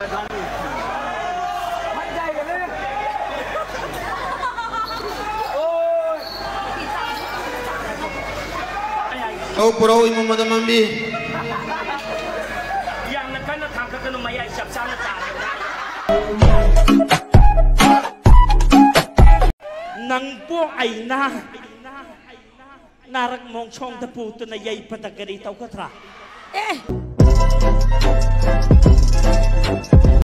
Oh, puro imo mo naman, bi. yang nak kena tangkap kena maya siap sana sa akin. nang po ay na Narag mong chong ta puto na yay patagaritaw ka tra Eh